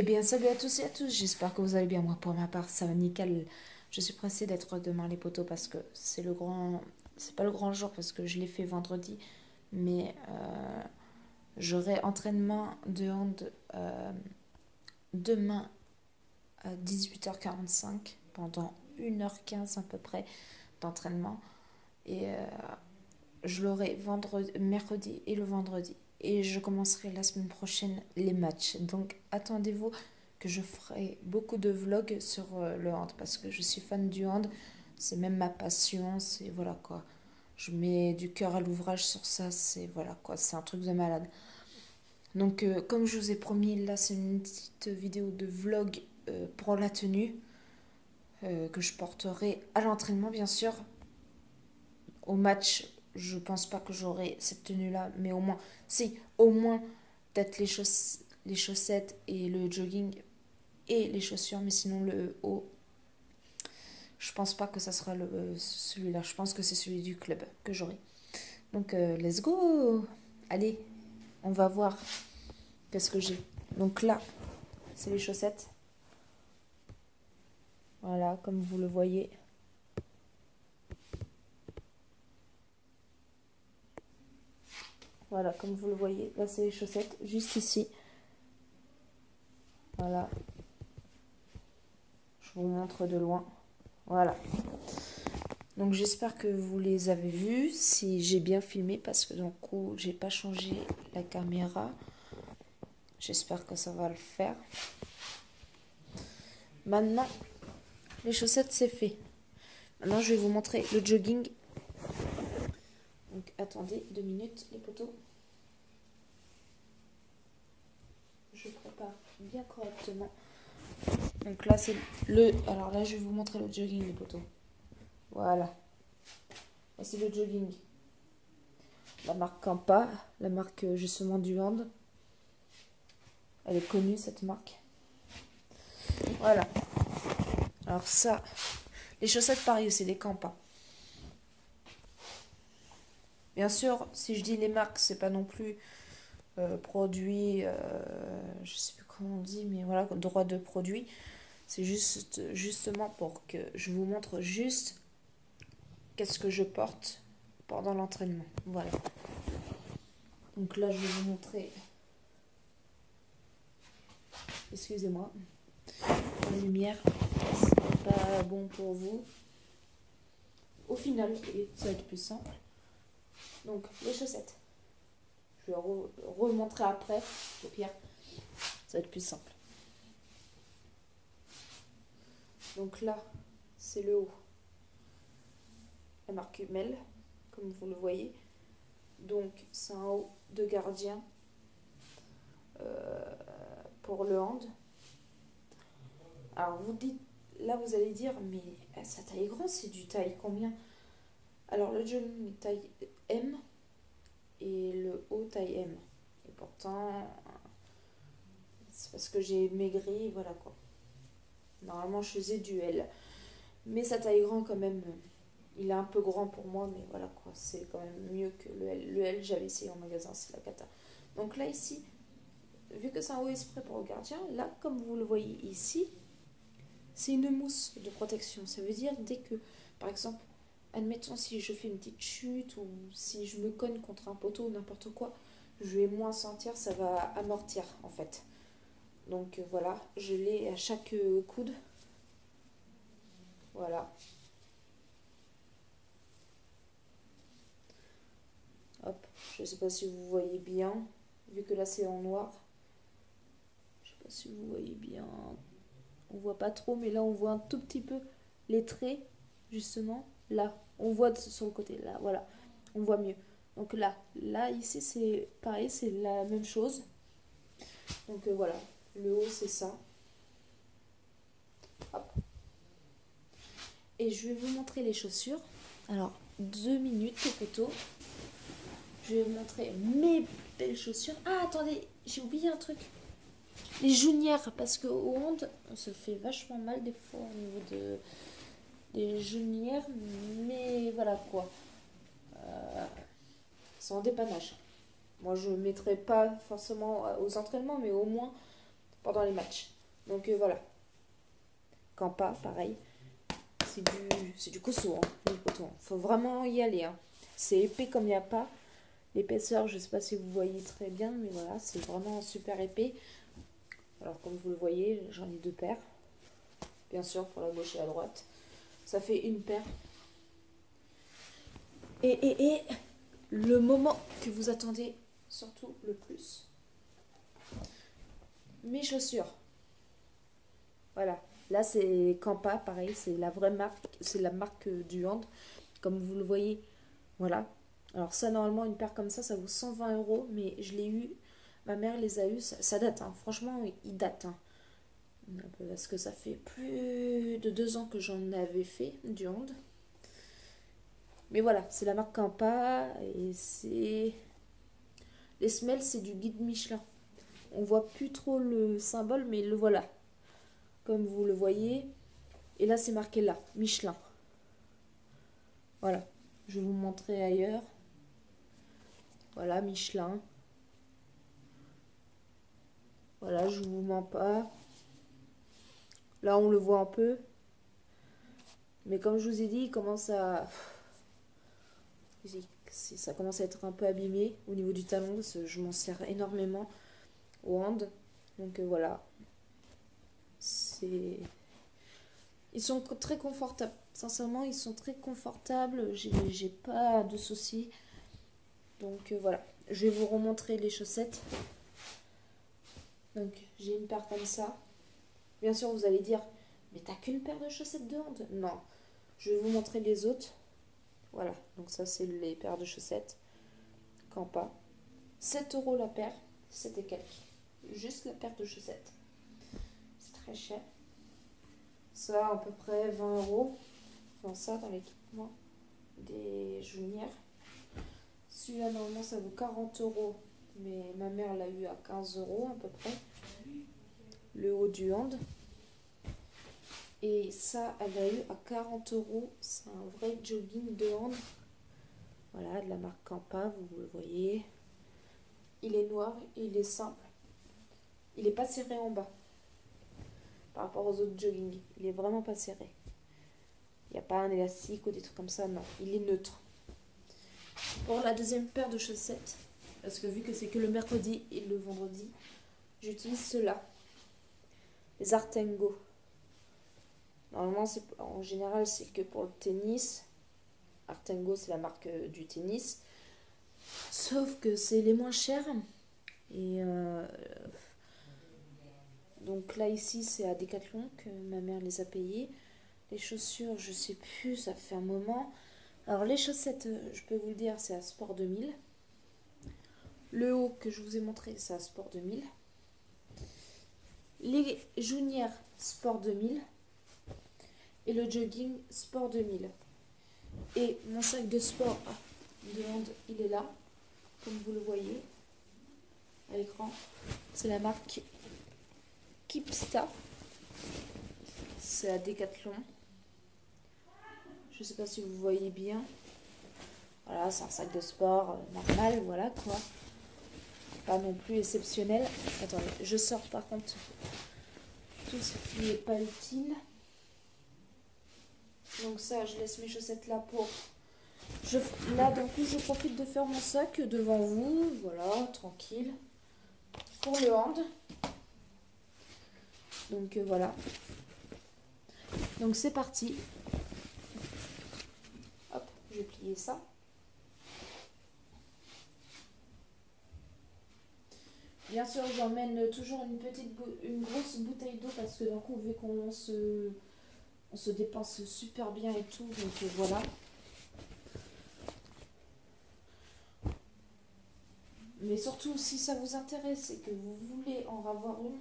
Eh bien, salut à tous et à tous, j'espère que vous allez bien. Moi, pour ma part, ça va nickel. Je suis pressée d'être demain les poteaux parce que c'est le grand. C'est pas le grand jour parce que je l'ai fait vendredi, mais euh, j'aurai entraînement de hand euh, demain à 18h45 pendant 1h15 à peu près d'entraînement. Et euh, je l'aurai mercredi et le vendredi et je commencerai la semaine prochaine les matchs. Donc attendez-vous que je ferai beaucoup de vlogs sur euh, le hand parce que je suis fan du hand. C'est même ma passion, c'est voilà quoi. Je mets du cœur à l'ouvrage sur ça, c'est voilà quoi, c'est un truc de malade. Donc euh, comme je vous ai promis, là c'est une petite vidéo de vlog euh, pour la tenue que je porterai à l'entraînement bien sûr. Au match, je pense pas que j'aurai cette tenue là, mais au moins si, au moins, peut-être les, chaussettes et le jogging et les chaussures, mais sinon le haut, je pense pas que ça sera celui-là. Je pense que c'est celui du club que j'aurai. Donc, euh, let's go Allez, on va voir qu'est-ce que j'ai. Donc là, c'est les chaussettes. Voilà, comme vous le voyez. Voilà, comme vous le voyez, là c'est les chaussettes, juste ici. Voilà. Je vous montre de loin. Voilà. Donc j'espère que vous les avez vus, si j'ai bien filmé, parce que du coup j'ai pas changé la caméra. J'espère que ça va le faire. Maintenant, les chaussettes c'est fait. Maintenant je vais vous montrer le jogging donc attendez deux minutes les poteaux. Je prépare bien correctement. Donc là c'est le... Alors là je vais vous montrer le jogging les poteaux. Voilà. c'est le jogging. La marque Campa, la marque euh, justement du hand. Elle est connue cette marque. Voilà. Alors ça, les chaussettes pareil, c'est des Campa. Bien sûr, si je dis les marques, c'est pas non plus euh, produit, euh, je sais plus comment on dit, mais voilà, droit de produit. C'est juste justement pour que je vous montre juste qu'est-ce que je porte pendant l'entraînement. Voilà. Donc là, je vais vous montrer. Excusez-moi. La lumière, c'est pas bon pour vous. Au final, ça va être plus simple. Donc, les chaussettes. Je vais remontrer après, au pire. Ça va être plus simple. Donc là, c'est le haut. La marque Mel, comme vous le voyez. Donc, c'est un haut de gardien euh, pour le hand. Alors, vous dites, là, vous allez dire, mais sa taille grande, c'est du taille combien? Alors le jogging taille M et le haut taille M. Et pourtant, c'est parce que j'ai maigri, voilà quoi. Normalement je faisais du L. Mais sa taille grand quand même, il est un peu grand pour moi, mais voilà quoi, c'est quand même mieux que le L. Le L j'avais essayé en magasin, c'est la cata. Donc là ici, vu que c'est un haut exprès pour le gardien, là comme vous le voyez ici, c'est une mousse de protection. Ça veut dire dès que, par exemple, admettons si je fais une petite chute ou si je me cogne contre un poteau ou n'importe quoi, je vais moins sentir, ça va amortir en fait. Donc euh, voilà, je l'ai à chaque euh, coude. Voilà. Hop, je sais pas si vous voyez bien, vu que là c'est en noir. Je sais pas si vous voyez bien. On voit pas trop, mais là on voit un tout petit peu les traits, justement là. On voit sur le côté, là, voilà. On voit mieux. Donc là, là, ici, c'est pareil, c'est la même chose. Donc euh, voilà, le haut, c'est ça. Hop. Et je vais vous montrer les chaussures. Alors, deux minutes, poteau. Je vais vous montrer mes belles chaussures. Ah, attendez, j'ai oublié un truc. Les jounières, parce qu'au hand, on se fait vachement mal des fois au niveau de, genouillères, mais voilà quoi. Euh, c'est en dépannage. Moi, je ne mettrai pas forcément aux entraînements, mais au moins pendant les matchs. Donc voilà. Campa, pareil. C'est du, du costaud, hein, Faut vraiment y aller. Hein. C'est épais comme il n'y a pas. L'épaisseur, je sais pas si vous voyez très bien, mais voilà, c'est vraiment super épais. Alors comme vous le voyez, j'en ai deux paires. Bien sûr, pour la gauche et la droite. Ça fait une paire. Et, et, et le moment que vous attendez surtout le plus. Mes chaussures. Voilà. Là, c'est Campa, pareil, c'est la vraie marque, c'est la marque du Hand. Comme vous le voyez, voilà. Alors ça, normalement, une paire comme ça, ça vaut 120 euros, mais je l'ai eu, ma mère les a eu, ça, date, hein. franchement, il date. Hein. Parce que ça fait plus de deux ans que j'en avais fait du Hand. Mais voilà, c'est la marque Campa et c'est... Les semelles, c'est du guide Michelin. On voit plus trop le symbole, mais le voilà comme vous le voyez. Et là, c'est marqué là, Michelin. Voilà, je vais vous montrer ailleurs. Voilà, Michelin. Voilà, je vous mens pas. Là, on le voit un peu. Mais comme je vous ai dit, il commence à... Ça commence à être un peu abîmé au niveau du talon. je m'en sers énormément au hand. Donc euh, voilà, c'est. Ils sont très confortables. Sincèrement, ils sont très confortables. J'ai pas de soucis. Donc euh, voilà. Je vais vous remontrer les chaussettes. Donc j'ai une paire comme ça. Bien sûr, vous allez dire, mais t'as qu'une paire de chaussettes de Non. Je vais vous montrer les autres. Voilà. Donc ça, c'est les paires de chaussettes. Campa. 7 euros la paire. C'était quelques. Juste la paire de chaussettes cher. Ça, à peu près 20 euros. Enfin, ça dans l'équipement des juniors. Celui-là, normalement, ça vaut 40 euros. Mais ma mère l'a eu à 15 euros à peu près. Le haut du hand. Et ça, elle l'a eu à 40 euros. C'est un vrai jogging de hand. Voilà, de la marque Campa, vous le voyez. Il est noir, il est simple. Il n'est pas serré en bas par rapport aux autres jogging. Il est vraiment pas serré. Il n'y a pas un élastique ou des trucs comme ça, non. Il est neutre. Pour la deuxième paire de chaussettes, parce que vu que c'est que le mercredi et le vendredi, j'utilise cela. Les Artengo. Normalement, en général, c'est que pour le tennis. Artengo, c'est la marque euh, du tennis. Sauf que c'est les moins chers. Et euh, donc là, ici, c'est à Decathlon que ma mère les a payés. Les chaussures, je sais plus, ça fait un moment. Alors les chaussettes, euh, je peux vous le dire, c'est à Sport 2000. Le haut que je vous ai montré, c'est à Sport 2000. Les jounières Sport 2000. Et le jogging Sport 2000. Et mon sac de sport de hand, il est là, comme vous le voyez à l'écran. C'est la marque Kipsta. C'est à Decathlon. Je sais pas si vous voyez bien. Voilà, c'est un sac de sport euh, normal, voilà quoi. Pas non plus exceptionnel. Attendez, je sors par contre tout ce qui n'est pas utile. Donc ça, je laisse mes chaussettes là pour... Je, là, coup, je profite de faire mon sac devant vous. Voilà, tranquille. Pour le hand. Donc euh, voilà. Donc c'est parti. Hop, je vais ça. Bien sûr, j'emmène toujours une petite, une grosse bouteille d'eau parce que d'un coup, vu qu'on se, on se dépense super bien et tout, donc euh, voilà. Mais surtout, si ça vous intéresse et que vous voulez en avoir une,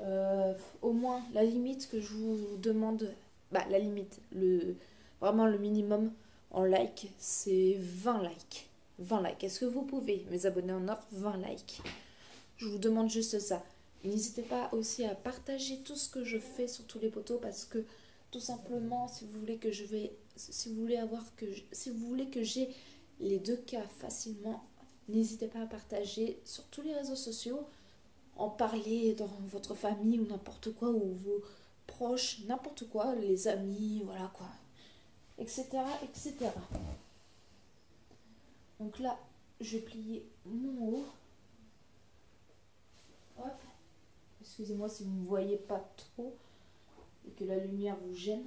euh, au moins la limite que je vous demande, bah la limite, le, vraiment le minimum en like, c'est 20 likes. 20 likes. Est-ce que vous pouvez, mes abonnés en or, 20 likes? Je vous demande juste ça. N'hésitez pas aussi à partager tout ce que je fais sur tous les poteaux parce que tout simplement, si vous voulez que je j'ai les deux cas facilement, n'hésitez pas à partager sur tous les réseaux sociaux en parler dans votre famille ou n'importe quoi, ou vos proches, n'importe quoi, les amis, voilà quoi, etc., etc. Donc là, je vais plier mon haut. Excusez-moi si vous ne voyez pas trop et que la lumière vous gêne.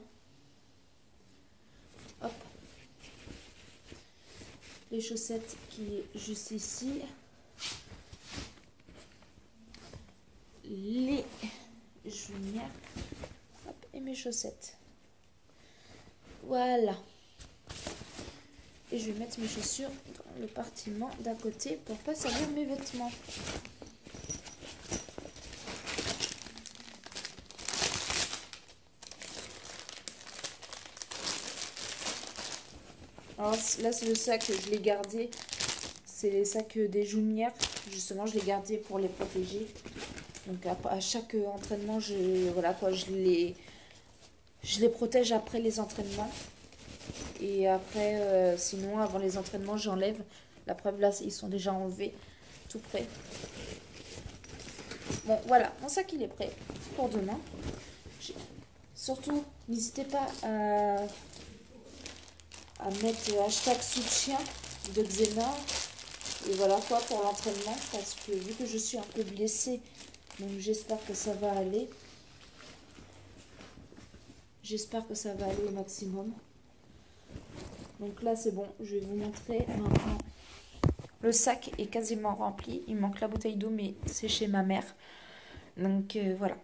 Hop. Les chaussettes qui est juste ici. Les. Hop. Et mes chaussettes. Voilà. Et je vais mettre mes chaussures dans le partiment d'à côté pour pas salir mes vêtements. Là, c'est le sac, je l'ai gardé. C'est les sacs des Joumières. Justement, je l'ai gardé pour les protéger. Donc à, chaque entraînement, je, voilà, quoi, je, les, je les protège après les entraînements. Et après, euh, sinon, avant les entraînements, j'enlève. La preuve, là, ils sont déjà enlevés. Tout prêt. Bon, voilà. Mon sac, il est prêt pour demain. Surtout, n'hésitez pas à à mettre hashtag soutien de Xena. Et voilà quoi pour l'entraînement. Parce que vu que je suis un peu blessée, donc j'espère que ça va aller. J'espère que ça va aller au maximum. Donc là c'est bon, je vais vous montrer maintenant. Le sac est quasiment rempli. Il manque la bouteille d'eau, mais c'est chez ma mère. Donc euh, voilà.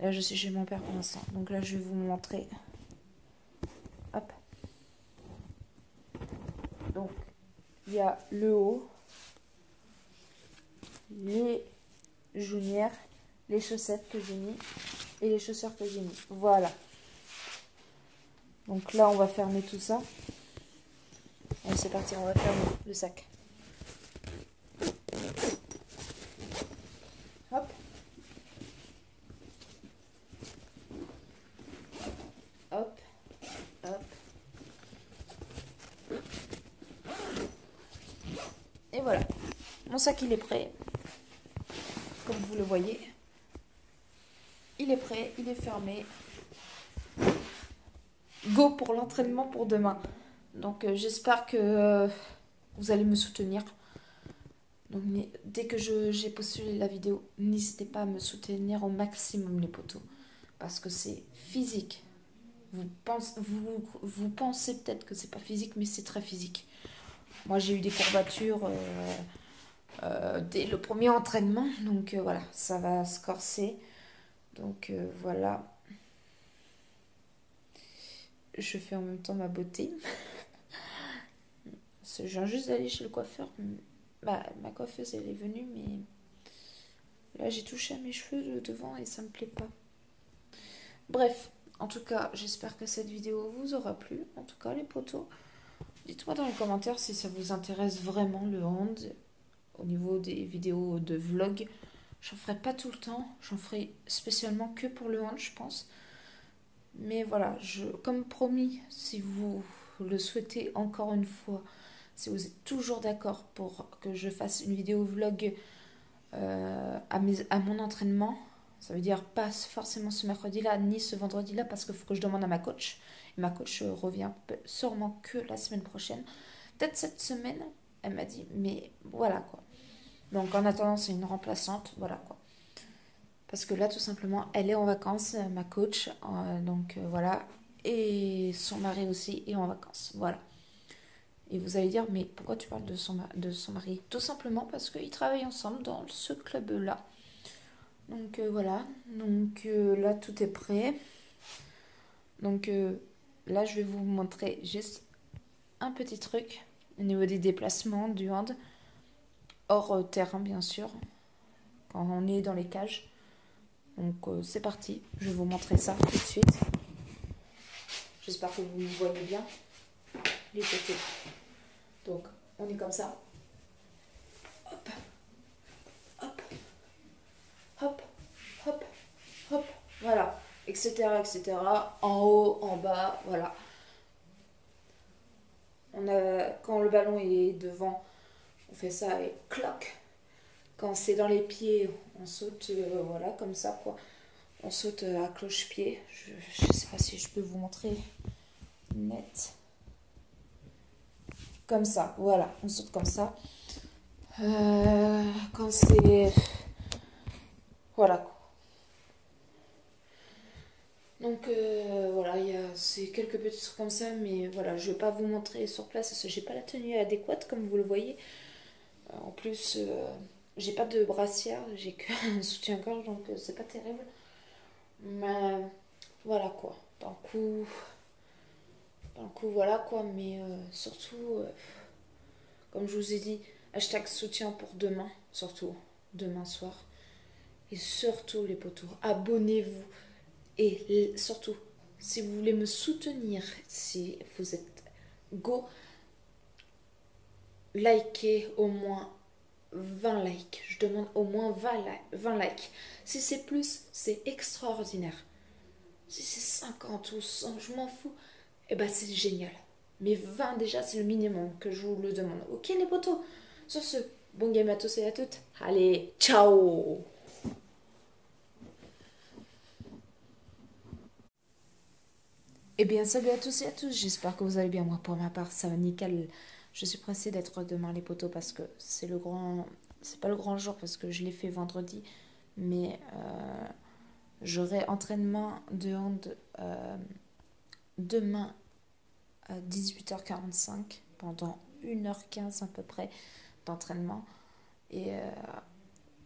Là je suis chez mon père pour l'instant. Donc là je vais vous montrer Donc, il y a le haut, les junières, les chaussettes que j'ai mis et les chaussures que j'ai mis. Voilà. Donc là, on va fermer tout ça. C'est parti, on va fermer le sac. Hop. Hop. Hop. Et voilà. Mon sac, il est prêt. Comme vous le voyez. Il est prêt, il est fermé. Go pour l'entraînement pour demain. Donc euh, j'espère que euh, vous allez me soutenir. Donc dès que j'ai postulé la vidéo, n'hésitez pas à me soutenir au maximum les potos. Parce que c'est physique. Vous, vous, vous pensez peut-être que c'est pas physique, mais c'est très physique. Moi, j'ai eu des courbatures euh, euh, dès le premier entraînement. Donc euh, voilà, ça va se corser. Donc voilà. Je fais en même temps ma beauté. je viens juste d'aller chez le coiffeur. Bah, ma coiffeuse, elle est venue, mais là, j'ai touché à mes cheveux de devant et ça me plaît pas. Bref, en tout cas, j'espère que cette vidéo vous aura plu. En tout cas, les potos. Dites-moi dans les commentaires si ça vous intéresse vraiment le hand au niveau des vidéos de vlog. J'en ferai pas tout le temps, j'en ferai spécialement que pour le hand, je pense. Mais voilà, je, comme promis, si vous le souhaitez encore une fois, si vous êtes toujours d'accord pour que je fasse une vidéo vlog euh, à, à mon entraînement, ça veut dire pas forcément ce mercredi-là ni ce vendredi-là parce qu'il faut que je demande à ma coach. ma coach revient sûrement que la semaine prochaine. Peut-être cette semaine, elle m'a dit, mais voilà quoi. Donc en attendant, c'est une remplaçante, voilà quoi. Parce que là, tout simplement, elle est en vacances, ma coach. Euh, donc euh, voilà. Et son mari aussi est en vacances. Voilà. Et vous allez dire, mais pourquoi tu parles de son, mari? Tout simplement parce qu'ils travaillent ensemble dans ce club-là. Donc euh, voilà, donc là tout est prêt. Donc là je vais vous montrer juste un petit truc au niveau des déplacements du hand, hors terrain bien sûr, quand on est dans les cages. Donc c'est parti, je vais vous montrer ça tout de suite. J'espère que vous voyez bien les côtés. Donc on est comme ça. Hop hop, hop, hop, voilà, etc., etc., en haut, en bas, voilà. On a, quand le ballon est devant, on fait ça et cloc. quand c'est dans les pieds, on saute, euh, voilà, comme ça, quoi. On saute à cloche-pied. Je sais pas si je peux vous montrer net. Comme ça, voilà, on saute comme ça. Euh, quand c'est... Voilà. Donc euh, voilà, il y a c'est quelques petits trucs comme ça, mais voilà, je vais pas vous montrer sur place parce que j'ai pas la tenue adéquate comme vous le voyez. En plus, j'ai pas de brassière, j'ai qu'un soutien-gorge, donc euh, c'est pas terrible. Mais voilà quoi. D'un coup, d'un coup, voilà quoi. Mais euh, surtout, euh, comme je vous ai dit, hashtag soutien pour demain, surtout demain soir. Et surtout les potos, abonnez-vous. Et surtout, si vous voulez me soutenir, si vous êtes go, likez au moins 20 likes. Je demande au moins 20, likes. Si c'est plus, c'est extraordinaire. Si c'est 50 ou 100, je m'en fous. Eh ben c'est génial. Mais 20 déjà, c'est le minimum que je vous le demande. Ok les potos Sur ce, bon game à tous et à toutes. Allez, ciao Eh bien, salut à tous et à tous. J'espère que vous allez bien. Moi, pour ma part, ça va nickel. Je suis pressée d'être demain les poteaux parce que c'est le grand. C'est pas le grand jour parce que je l'ai fait vendredi, mais euh, j'aurai entraînement de hand euh, demain à 18h45 pendant 1h15 à peu près d'entraînement. Et euh,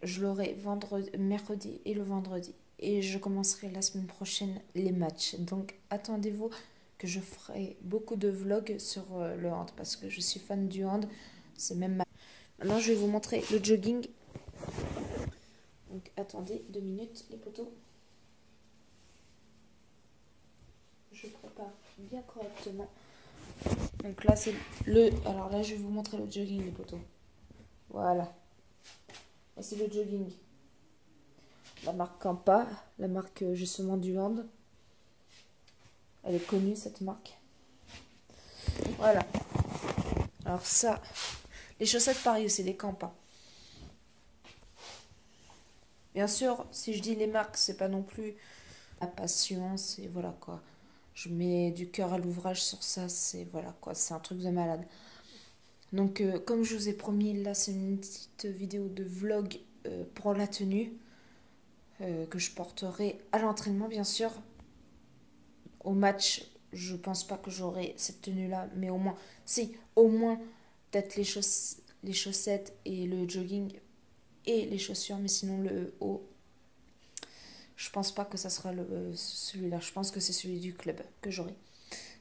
je l'aurai vendredi, mercredi et le vendredi. Et je commencerai la semaine prochaine les matchs. Donc attendez-vous que je ferai beaucoup de vlogs sur euh, le hand parce que je suis fan du hand. C'est même ma... Maintenant, je vais vous montrer le jogging. Donc, attendez deux minutes, les poteaux. Je prépare bien correctement. Donc là, c'est le... Alors là, je vais vous montrer le jogging, les poteaux. Voilà. C'est le jogging. La marque Campa, la marque justement du hand. Elle est connue, cette marque. Voilà. Alors ça, les chaussettes pareil, c'est des Campas. Bien sûr, si je dis les marques, c'est pas non plus la passion, c'est voilà quoi. Je mets du cœur à l'ouvrage sur ça, c'est voilà quoi, c'est un truc de malade. Donc euh, comme je vous ai promis, là c'est une petite vidéo de vlog euh, pour la tenue euh, que je porterai à l'entraînement bien sûr au match, je pense pas que j'aurai cette tenue-là, mais au moins, si, au moins, peut-être les, les chaussettes et le jogging et les chaussures, mais sinon le haut, je pense pas que ça sera le, celui-là. Je pense que c'est celui du club que j'aurai.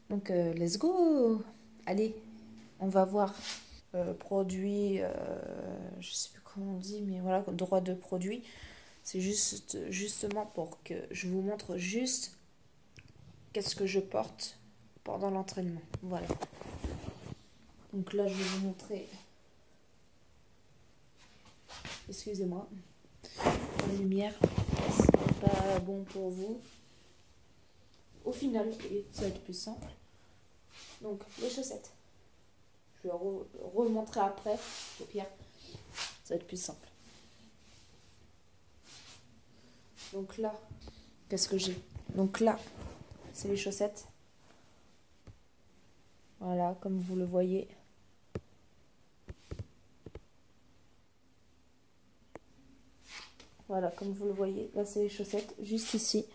Donc, euh, let's go Allez, on va voir. Euh, produit, euh, je sais plus comment on dit, mais voilà, droit de produit. C'est juste, justement pour que je vous montre juste qu'est-ce que je porte pendant l'entraînement. Voilà. Donc là, je vais vous montrer. Excusez-moi. La lumière, c'est pas bon pour vous. Au final, ça va être plus simple. Donc, les chaussettes. Je vais remontrer après. Au pire, ça va être plus simple. Donc là, qu'est-ce que j'ai? Donc là, c'est les chaussettes. Voilà, comme vous le voyez. Voilà, comme vous le voyez, là c'est les chaussettes, juste ici.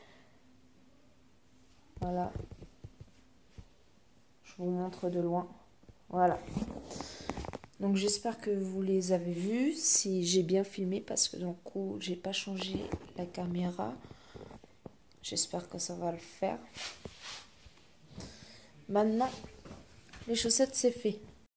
Voilà. Je vous montre de loin. Voilà. Donc j'espère que vous les avez vus, si j'ai bien filmé, parce que du coup j'ai pas changé la caméra. J'espère que ça va le faire. Maintenant, les chaussettes, c'est fait.